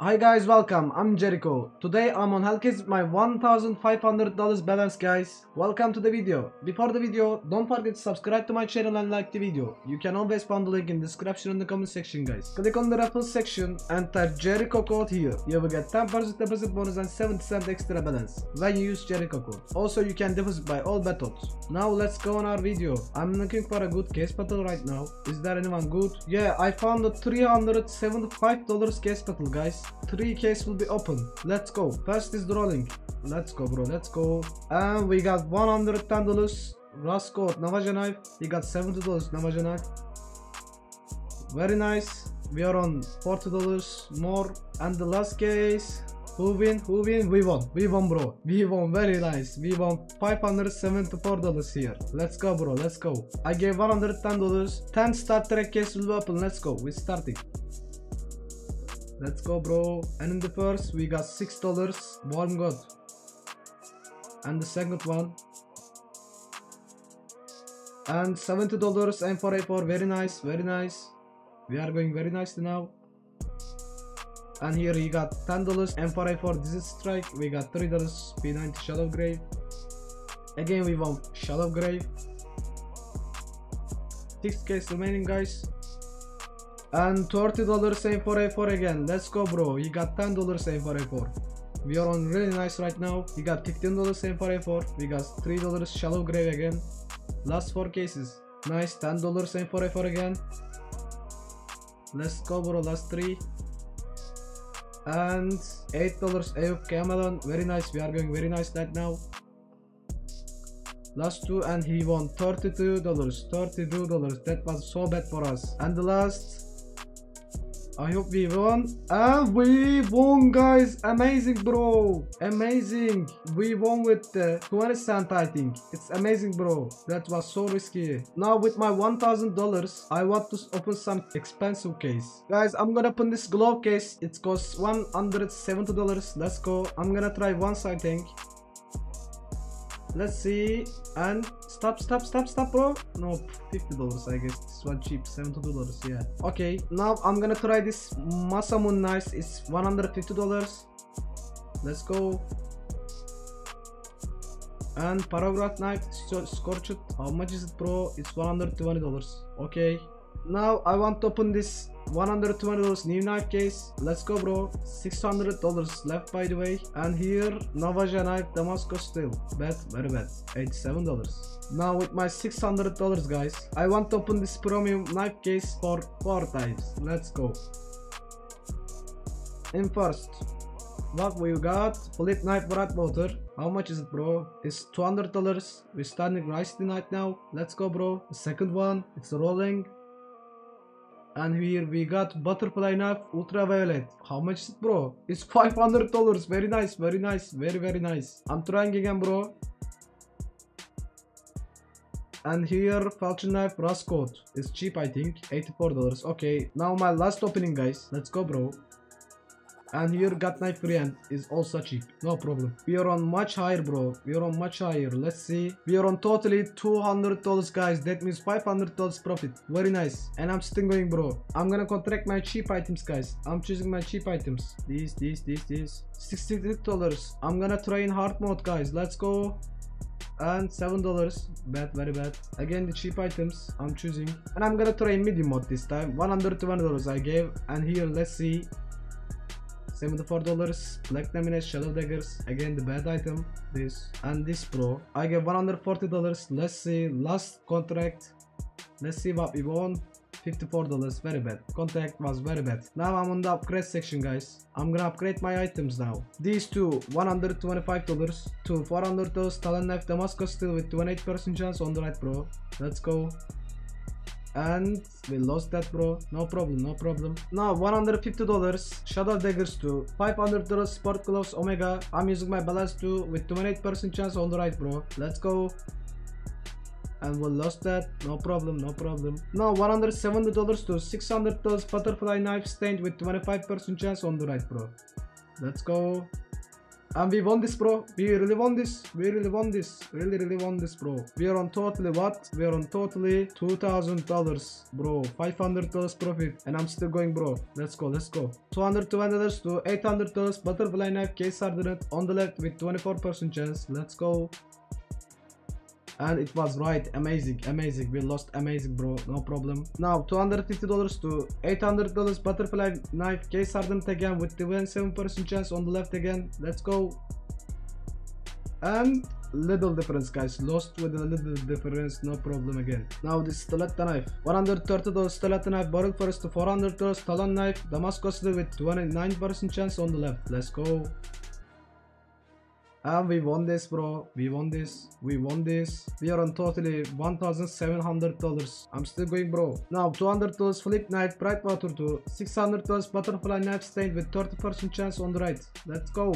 Hi guys, welcome. I'm Jeriko. Today I'm on with my $1,500 balance guys. Welcome to the video. Before the video, don't forget to subscribe to my channel and like the video. You can always find the link in the description in the comment section guys. Click on the raffle section, and type Jeriko code here. You will get 10% deposit bonus and 70 cent extra balance when you use Jeriko code. Also you can deposit by all methods. Now let's go on our video. I'm looking for a good case battle right now. Is there anyone good? Yeah, I found a $375 case battle guys. Three case will be open. Let's go. First is rolling. Let's go, bro. Let's go. And we got $110. Roscoe Navaja knife. He got $70 Navaja knife. Very nice. We are on $40 more. And the last case. Who win? Who win? We won. We won, bro. We won. Very nice. We won $574 here. Let's go, bro. Let's go. I gave $110. 10 StatTrak case will be open. Let's go. We starting. Let's go, bro. And in the first, we got six dollars. Worm God. And the second one. And seventy dollars and for a four. Very nice, very nice. We are going very nicely now. And here we got ten dollars and for a four. This is strike. We got three dollars. P90 shallow grave. Again, we want shallow grave. Six case remaining, guys. And $30 same for A4 again. Let's go bro. You got $10 same for A4. We are on really nice right now. You got $15 same for A4. We got $3 shallow grave again. Last 4 cases. Nice. $10 same for A4 again. Let's go bro. Last 3. And $8 AF Chameleon. Very nice. We are going very nice right now. Last two and he won $32. $32. That was so bad for us. And the last I hope we won. And we won, guys. Amazing, bro. Amazing. We won with the 20 cent, I think. It's amazing, bro. That was so risky. Now with my $1,000, I want to open some expensive case. Guys, I'm gonna open this glove case. It costs $170. Let's go. I'm gonna try once, I think. Let's see. And stop, stop, stop, stop, bro. No, $50, I guess. This one cheap. $70, yeah. Okay, now I'm gonna try this Masamune knife. It's $150. Let's go. And paracord knife, scorched. How much is it, bro? It's $120. Okay. Now I want to open this $120 new knife case. Let's go bro. $600 left by the way. And here Navaja knife Damascus steel. Bad, very bad. $87. Now with my $600 guys, I want to open this premium knife case for 4 times. Let's go. In first, what we got? Flip knife water. How much is it bro? It's $200. We're starting right tonight now. Let's go bro. The second one, it's rolling and here we got butterfly knife ultraviolet. How much is it bro? It's 500 dollars. Very nice very nice very very nice. I'm trying again bro. And here falchion knife rust coat is cheap i think. 84 dollars. Okay now my last opening guys. Let's go bro and here got knife friend is also cheap. No problem. We are on much higher bro. We are on much higher. Let's see. We are on totally 200 dollars guys. That means 500 dollars profit. Very nice. And i'm still going bro. I'm gonna contract my cheap items guys. I'm choosing my cheap items. These these these these 66 dollars. I'm gonna try in hard mode guys. Let's go. And seven dollars. Bad very bad. Again the cheap items i'm choosing. And i'm gonna try medium mode this time. 120 dollars i gave. And here let's see $74 black laminate shadow daggers again the bad item this and this pro. I get $140 let's see last contract. Let's see what we won $54 very bad. Contact was very bad. Now i'm on the upgrade section guys. I'm gonna upgrade my items now. These two $125 to $400 talon knife damascus steel with 28 percent chance on the right pro. Let's go and we lost that bro. No problem no problem. Now 150 dollars. Shadow daggers to 500 dollars sport gloves omega. I'm using my balance too with 28 percent chance on the right bro. Let's go. And we lost that. No problem no problem. Now 170 dollars to 600 dollars butterfly knife stained with 25 percent chance on the right bro. Let's go And we won this, bro. We really won this. We really won this. Really, really won this, bro. We are on totally what? We are on totally $2,000, bro. $500 profit. And I'm still going, bro. Let's go, let's go. $220 to $800 butterfly knife case hardened on the left with 24% chance. Let's go. And it was right, amazing, amazing. We lost amazing, bro. No problem. Now, $250 to $800 butterfly knife case hardened again with the 27% chance on the left again. Let's go. And little difference, guys. Lost with a little difference, no problem again. Now, this stiletto knife. $130 stiletto knife boreal forest to $400 talon knife Damascus with 29% chance on the left. Let's go. And we won this, bro. We won this. We won this. We are on totally $1,700. I'm still going, bro. Now, $200 flip knife bright water to $600 butterfly knife stained with 30% chance on the right. Let's go.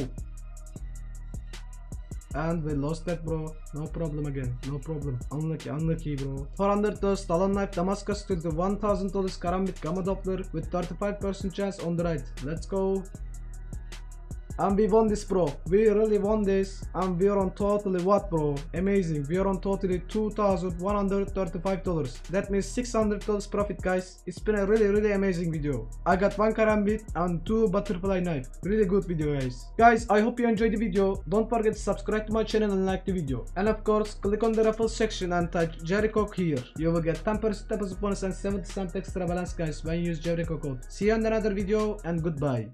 And we lost that, bro. No problem again. No problem. Unlucky, unlucky, bro. $400 talon knife Damascus to the $1,000 karambit gamma doppler with 35% chance on the right. Let's go. And we won this bro. We really won this. And we are on totally what bro? Amazing. We are on totally $2,135. That means $600 profit guys. It's been a really really amazing video. I got one karambit and two butterfly knife. Really good video guys. Guys I hope you enjoyed the video. Don't forget to subscribe to my channel and like the video. And of course click on the raffle section and type Jeriko here. You will get 10% deposit bonus and 70 cent extra balance guys when you use Jeriko code. See you in another video and goodbye.